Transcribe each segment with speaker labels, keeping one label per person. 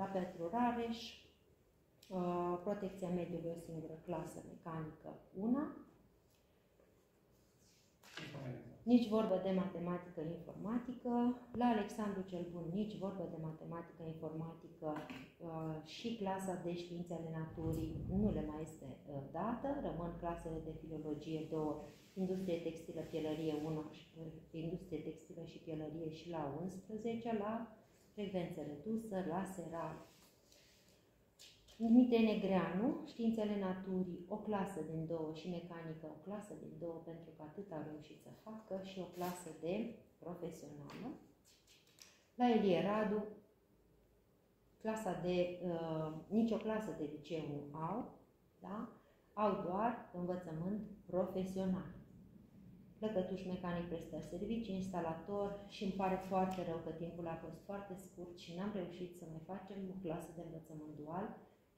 Speaker 1: la Petru Rareș, uh, protecția mediului o singură clasă, mecanică una, nici vorbă de matematică informatică, la Alexandru cel Bun nici vorbă de matematică informatică uh, și clasa de științe ale naturii nu le mai este uh, dată, rămân clasele de filologie 2, industrie textilă, pielărie 1, industrie textilă și pielărie și la 11, la frecvență redusă, la seral Dimitrie Negreanu, Științele Naturii, o clasă din două și mecanică, o clasă din două, pentru că atât a reușit să facă, și o clasă de profesională. La Elie Radu, clasa de, uh, nicio clasă de liceu nu au, da? au doar învățământ profesional. Plăcătuș mecanic prestări servicii, instalator și îmi pare foarte rău că timpul a fost foarte scurt și n-am reușit să mai facem o clasă de învățământ dual,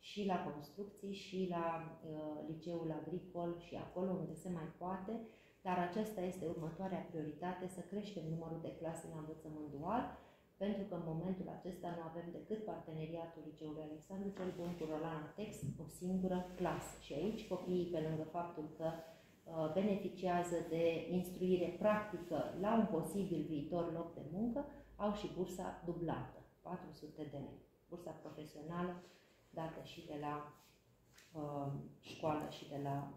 Speaker 1: și la construcții și la uh, liceul agricol și acolo unde se mai poate, dar aceasta este următoarea prioritate, să creștem numărul de clase la învățământ dual, pentru că în momentul acesta nu avem decât parteneriatul Liceului Alexandru cel Bun cu Rolana Tex, o singură clasă. Și aici copiii, pe lângă faptul că uh, beneficiază de instruire practică la un posibil viitor loc de muncă, au și bursa dublată, 400 de lei. Bursa profesională dată și de la uh, școală și de la